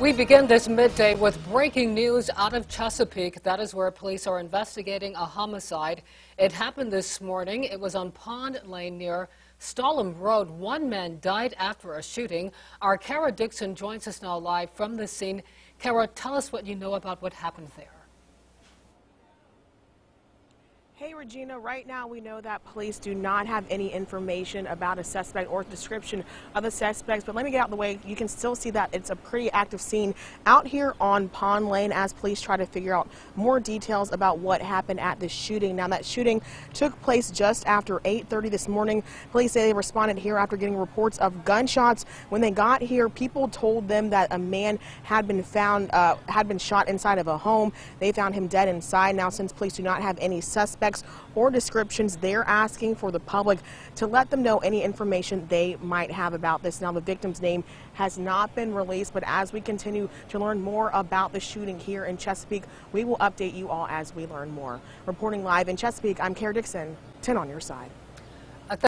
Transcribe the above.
We begin this midday with breaking news out of Chesapeake. That is where police are investigating a homicide. It happened this morning. It was on Pond Lane near Stalham Road. One man died after a shooting. Our Kara Dixon joins us now live from the scene. Kara, tell us what you know about what happened there. Hey Regina, right now we know that police do not have any information about a suspect or description of the suspects, but let me get out of the way. You can still see that it's a pretty active scene out here on Pond Lane as police try to figure out more details about what happened at this shooting. Now that shooting took place just after 8.30 this morning. Police say they responded here after getting reports of gunshots. When they got here, people told them that a man had been found, uh, had been shot inside of a home. They found him dead inside. Now since police do not have any suspects, or descriptions. They're asking for the public to let them know any information they might have about this. Now, the victim's name has not been released, but as we continue to learn more about the shooting here in Chesapeake, we will update you all as we learn more. Reporting live in Chesapeake, I'm Kara Dixon, 10 on your side.